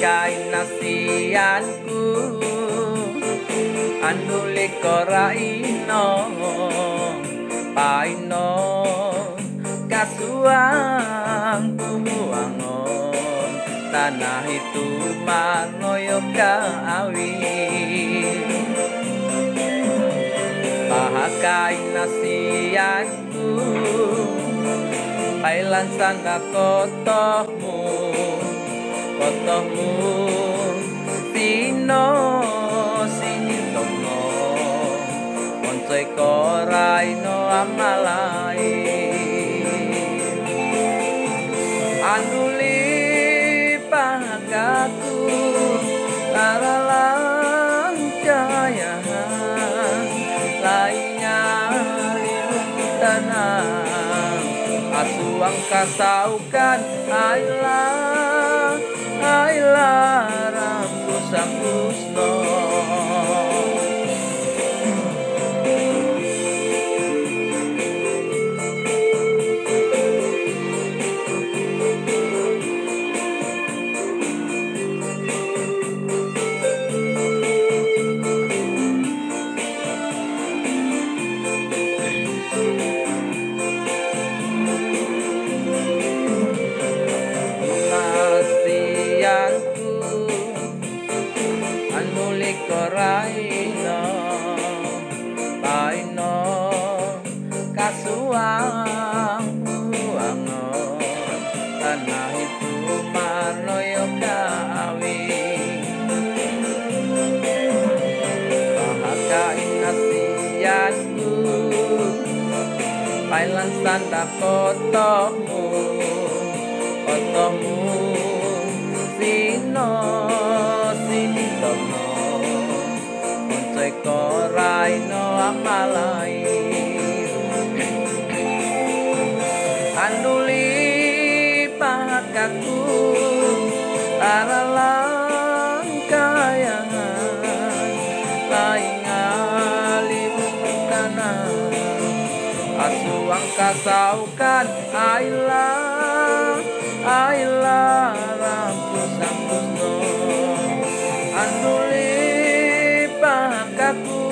kain nasianku anuli likora ino paino kasuang kumuangon tanah itu mangoyo kawi pahakai nasianku Pailan sana kotohmu. Kotohmu Sino Sini tono Moncoy korai no amalai. Anduli pagaku Laralang jaya Lainnya lirung tanah. Asuang kasaukan Ailah Rambu lan standar kotomu kotomu sino sini tomo. Untuk orang no amalai. Anduli pakaku para kasaukan Ailah Ailah Rampus rampus Anduli pakaku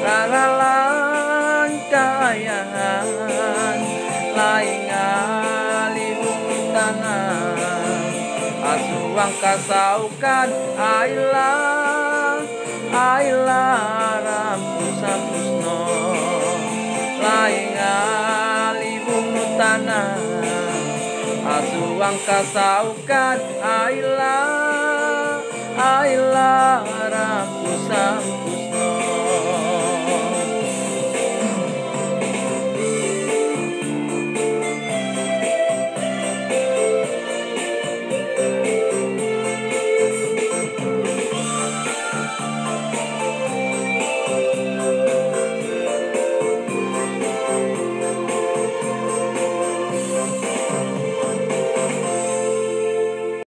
Raralang kayangan Laing alibung tanah Asuang kasaukan Ailah Ailah Asuang kasaukan Ailah